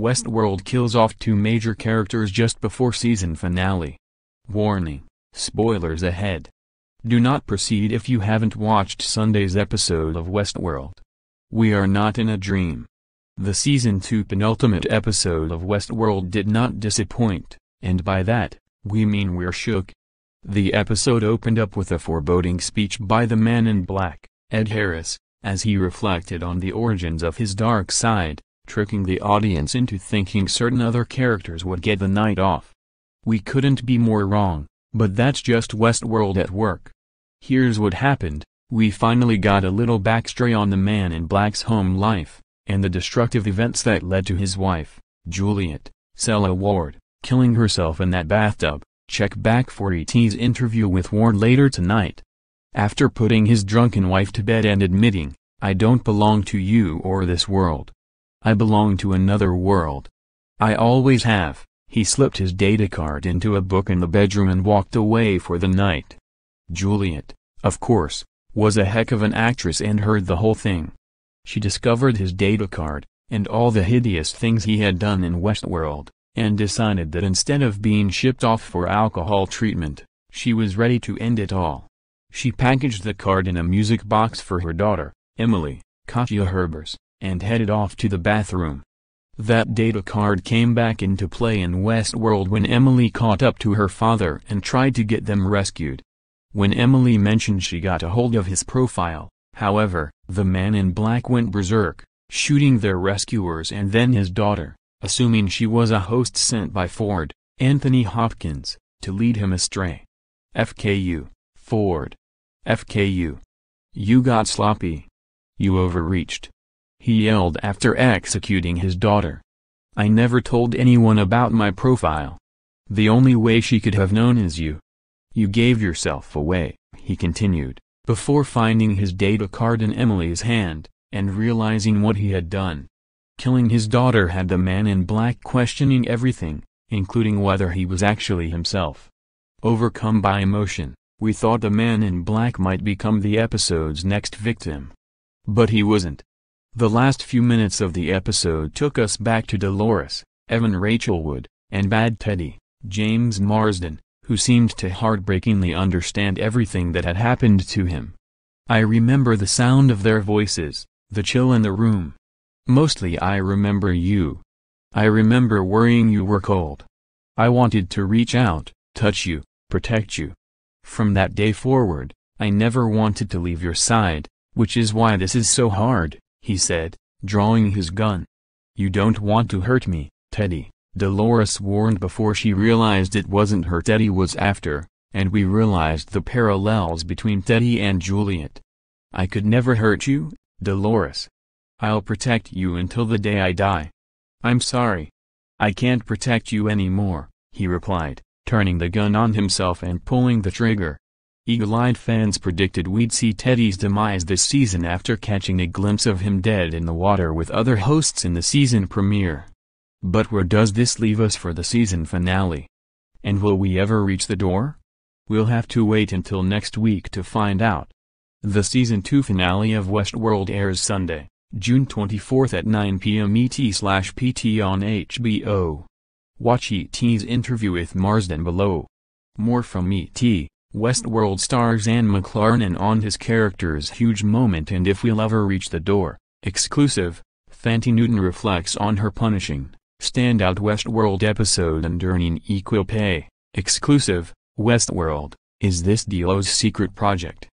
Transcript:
Westworld kills off two major characters just before season finale. Warning, spoilers ahead. Do not proceed if you haven't watched Sunday's episode of Westworld. We are not in a dream. The season 2 penultimate episode of Westworld did not disappoint, and by that, we mean we're shook. The episode opened up with a foreboding speech by the man in black, Ed Harris, as he reflected on the origins of his dark side, tricking the audience into thinking certain other characters would get the night off. We couldn't be more wrong, but that's just Westworld at work. Here's what happened, we finally got a little backstory on the man in black's home life, and the destructive events that led to his wife, Juliet, Sela Ward, killing herself in that bathtub. Check back for E.T.'s interview with Ward later tonight. After putting his drunken wife to bed and admitting, I don't belong to you or this world. I belong to another world. I always have. He slipped his data card into a book in the bedroom and walked away for the night. Juliet, of course, was a heck of an actress and heard the whole thing. She discovered his data card, and all the hideous things he had done in Westworld, and decided that instead of being shipped off for alcohol treatment, she was ready to end it all. She packaged the card in a music box for her daughter, Emily, Katja Herbers, and headed off to the bathroom. That data card came back into play in Westworld when Emily caught up to her father and tried to get them rescued. When Emily mentioned she got a hold of his profile, however, the man in black went berserk, shooting their rescuers and then his daughter, assuming she was a host sent by Ford, Anthony Hopkins, to lead him astray. FKU, Ford. FKU. You got sloppy. You overreached. He yelled after executing his daughter. I never told anyone about my profile. The only way she could have known is you. You gave yourself away, he continued, before finding his data card in Emily's hand, and realizing what he had done. Killing his daughter had the man in black questioning everything, including whether he was actually himself. Overcome by emotion, we thought the man in black might become the episode's next victim. But he wasn't. The last few minutes of the episode took us back to Dolores, Evan Rachel Wood, and Bad Teddy, James Marsden, who seemed to heartbreakingly understand everything that had happened to him. I remember the sound of their voices, the chill in the room. Mostly I remember you. I remember worrying you were cold. I wanted to reach out, touch you, protect you. From that day forward, I never wanted to leave your side, which is why this is so hard he said, drawing his gun. You don't want to hurt me, Teddy, Dolores warned before she realized it wasn't her Teddy was after, and we realized the parallels between Teddy and Juliet. I could never hurt you, Dolores. I'll protect you until the day I die. I'm sorry. I can't protect you anymore, he replied, turning the gun on himself and pulling the trigger. Eagle-eyed fans predicted we'd see Teddy's demise this season after catching a glimpse of him dead in the water with other hosts in the season premiere. But where does this leave us for the season finale? And will we ever reach the door? We'll have to wait until next week to find out. The season 2 finale of Westworld airs Sunday, June 24th at 9 p.m. ET slash PT on HBO. Watch ET's interview with Marsden below. More from ET. Westworld stars Anne McLaren on his character's huge moment and if we'll ever reach the door. Exclusive, Thandie Newton reflects on her punishing, standout Westworld episode and earning equal pay. Exclusive, Westworld, is this Delos' secret project?